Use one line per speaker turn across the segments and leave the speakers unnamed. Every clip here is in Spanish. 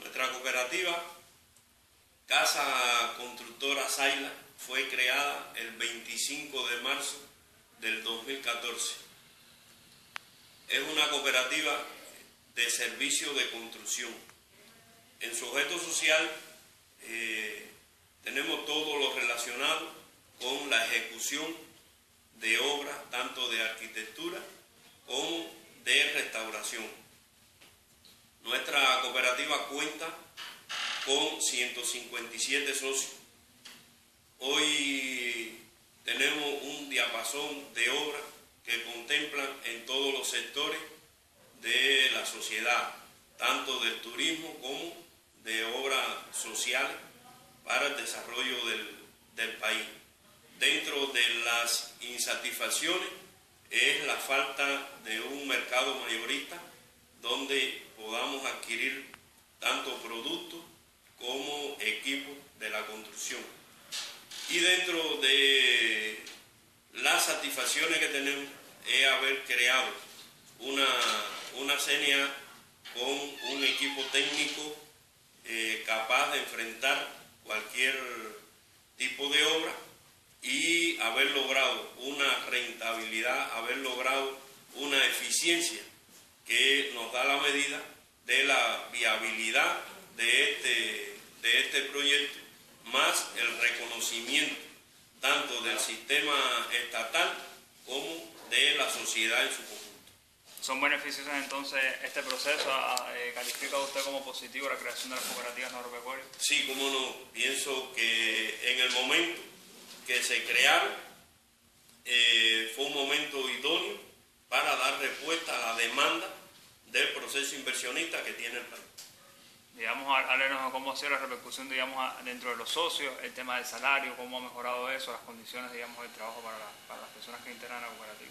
Nuestra cooperativa Casa Constructora Saila fue creada el 25 de marzo del 2014. Es una cooperativa de servicio de construcción. En su objeto social eh, tenemos todo lo relacionado con la ejecución de obras tanto de arquitectura como de restauración. Nuestra cooperativa cuenta con 157 socios. Hoy tenemos un diapasón de obras que contemplan en todos los sectores de la sociedad, tanto del turismo como de obras sociales para el desarrollo del, del país. Dentro de las insatisfacciones es la falta de un mercado mayorista donde podamos adquirir tanto productos como equipos de la construcción. Y dentro de las satisfacciones que tenemos es haber creado una, una CNA con un equipo técnico eh, capaz de enfrentar cualquier tipo de obra y haber logrado una rentabilidad, haber logrado una eficiencia que nos da la medida de la viabilidad de este, de este proyecto, más el reconocimiento tanto del sistema estatal como de la sociedad en su conjunto.
¿Son beneficiosos entonces este proceso? Ah, eh, ¿Califica usted como positivo la creación de las cooperativas agropecuarias?
Sí, cómo no. Pienso que en el momento que se crearon eh, fue un momento idóneo para dar respuesta a la demanda del proceso inversionista que tiene el país.
Digamos, háblenos de cómo ha sido la repercusión, digamos, dentro de los socios, el tema del salario, cómo ha mejorado eso, las condiciones, digamos, del trabajo para, para las personas que integran la cooperativa.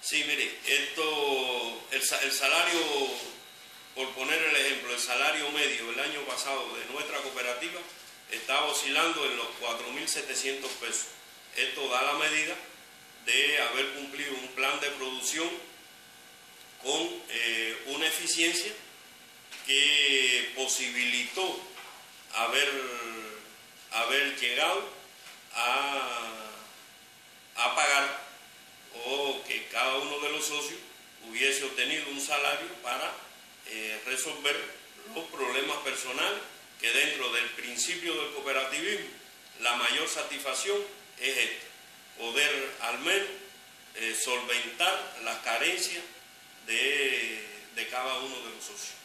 Sí, mire, esto, el, el, salario, por poner el ejemplo, el salario medio el año pasado de nuestra cooperativa estaba oscilando en los 4.700 pesos. Esto da la medida de haber cumplido un plan de producción con eh, una eficiencia que posibilitó haber, haber llegado a, pagar o que cada uno de los socios hubiese obtenido un salario para eh, resolver los problemas personales que dentro del principio del cooperativismo la mayor satisfacción es esta, poder al menos eh, solventar las carencias de cada uno de los socios.